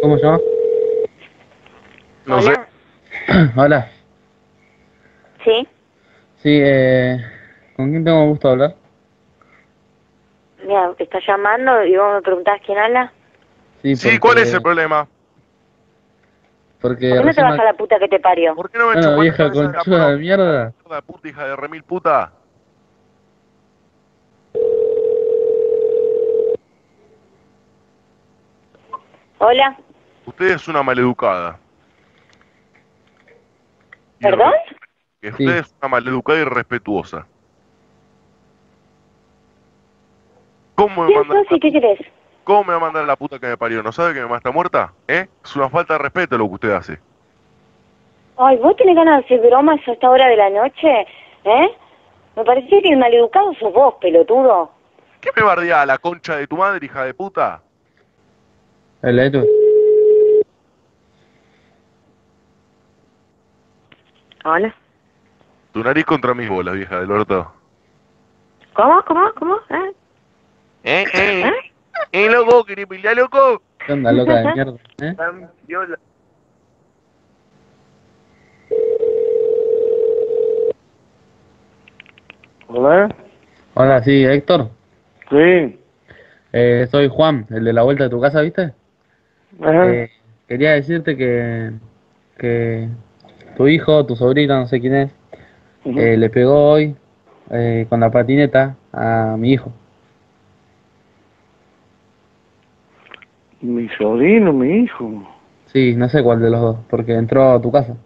se llama? No sé. Hola. Sí, Sí, eh, ¿con quién tengo gusto de hablar? mira, te está llamando y vos me preguntás quién habla. Sí, Sí, porque- ¿cuál es el problema? Porque ¿Por qué no te vas a la puta que te parió? ¿Por qué no me Bueno, vieja conchuda de mierda. puta, puta hija de remil puta? Hola, Usted es una maleducada. Y ¿perdón? Que Sí. usted es una maleducada y irrespetuosa. ¿Cómo me, ¿Quién manda, sos y qué querés? ¿Cómo me va a mandar a la puta que me parió? ¿No sabe que mi mamá está muerta? ¿Eh? Es una falta de respeto lo que usted hace. Ay, ¿vos tenés ganas de hacer bromas a esta hora de la noche? ¿Eh? Me parecía que el maleducado sos vos, pelotudo. ¿Qué me bardea la concha de tu madre, hija de puta? El Hola. Tu nariz contra mis bolas, vieja del orto. ¿Cómo? ¿Cómo? ¿Cómo? ¿Eh? ¿Eh? ¿Eh? ¿Eh? ¿Eh, loco? ¿Querés pelear, loco? ¿Qué onda, loca de mierda? ¿Eh? Viola. Hola. Hola, sí, Héctor. Sí. Eh, soy Juan, el de la vuelta de tu casa, ¿viste? Ajá. Eh, quería decirte que, que tu hijo, tu sobrino, no sé quién es, eh, le pegó hoy eh, con la patineta a mi hijo. Mi sobrino, mi hijo. Sí, no sé cuál de los dos, porque entró a tu casa.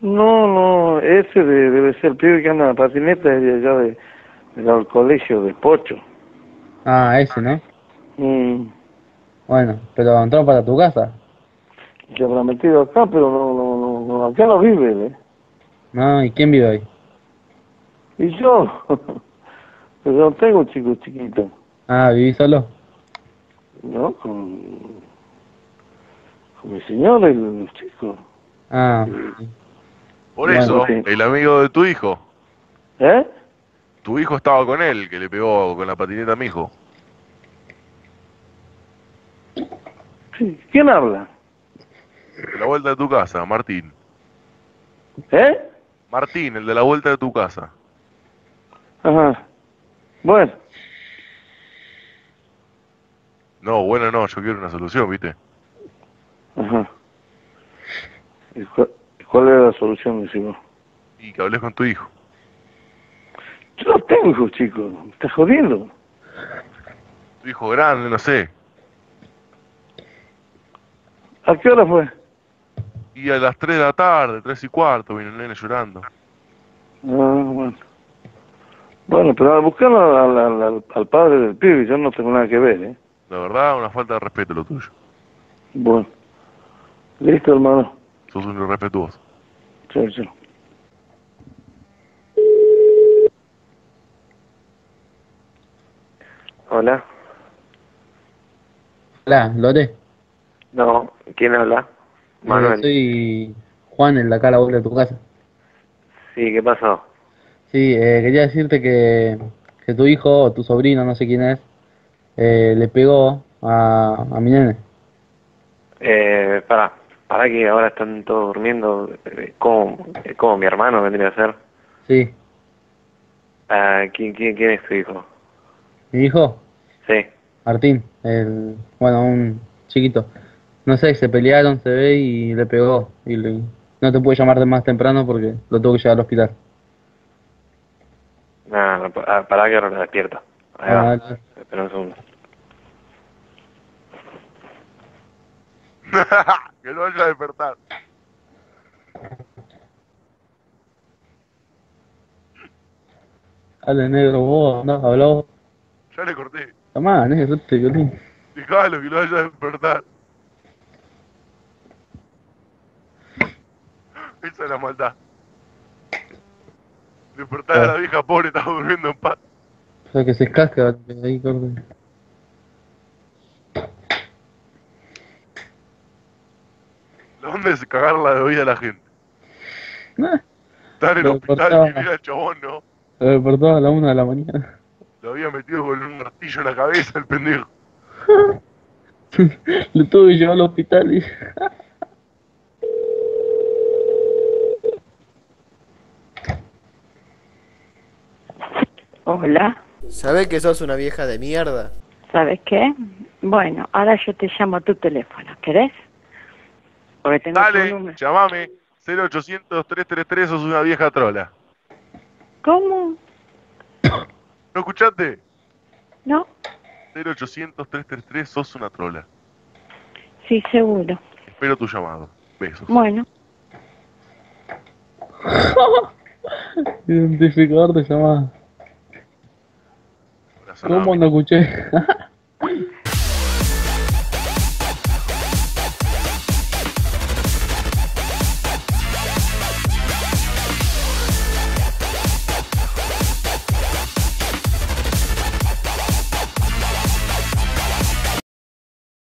No, no, ese de- debe ser el pibe que anda en la patineta es de allá de, del colegio de Pocho. Ah, ese, ¿no? Mm, Bueno, pero entró para tu casa. Se habrá metido acá, pero no, no, no, no, acá no vive él, ¿eh? ¿No? ¿Y quién vive ahí? Y yo, pero yo tengo un chico chiquito, Ah, ¿viví solo? ¿no? Con, con mi señora y los chicos. Ah. Por Bueno, eso, sí. el amigo de tu hijo. ¿Eh? Tu hijo estaba con él, que le pegó con la patineta a mi hijo. Sí. ¿Quién habla? De la vuelta de tu casa, Martín. ¿Eh? Martín, el de la vuelta de tu casa. Ajá. Bueno, No, bueno, no, yo quiero una solución, ¿viste? ajá. ¿Y cuál, cuál era la solución, decimos? Y que hables con tu hijo. Yo no tengo hijos, chicos. ¿Me estás jodiendo? Tu hijo grande, no sé. ¿A qué hora fue? Y a las 3 de la tarde, 3 y cuarto, vino el nene llorando. Ah, bueno. Bueno, pero a buscar al, al, al- al padre del pibe, yo no tengo nada que ver, ¿eh? La verdad, una falta de respeto lo tuyo. Bueno. Listo, hermano. Sos un irrespetuoso. Chao, chao. Hola. Hola, Lore. No, ¿quién habla? Manuel. soy Juan, el de acá a la vuelta de tu casa. Sí, ¿qué pasó? Sí, eh, quería decirte que, que tu hijo o tu sobrino, no sé quién es, eh, le pegó a, a mi nene. Eh, para, para que ahora están todos durmiendo. Eh, ¿Cómo, eh, mi hermano vendría a ser? Sí, Ah, ¿quién, quién, ¿Quién es tu hijo? mi hijo, Sí. Martín, el, bueno, un chiquito. No sé, se pelearon, se ve, y le pegó. Y le- no te pude llamar de más temprano porque lo tuve que llevar al hospital. Nada, no, ah, para que ahora lo despierto. Ahí va. Ah, dale. Espera un segundo. que no vaya a despertar. Dale, negro, vos, no, habla vos. Ya le corté. Tomá, negro, este violín. Dejalo, que no vaya a despertar. Esa es la maldad. Despertar a la vieja pobre, estaba durmiendo en paz. O sea, que se casca ahí, corte. ¿Dónde es cagar la bebida a la gente? Ah, Estar en el Lo hospital despertaba. y al chabón, ¿no? se despertó a la una de la mañana. Lo había metido con un martillo en la cabeza el pendejo. Le tuve que llevar al hospital y... Hola, ¿Sabés que sos una vieja de mierda? ¿sabes qué? Bueno, ahora yo te llamo a tu teléfono, ¿querés? Porque tengo Dale, número. llamame. 0800-333, sos una vieja trola. ¿Cómo? ¿No escuchaste? ¿No? 0800-333, sos una trola. Sí, seguro. Espero tu llamado. Besos. Bueno, Identificador de llamada. ¿Cómo no escuché?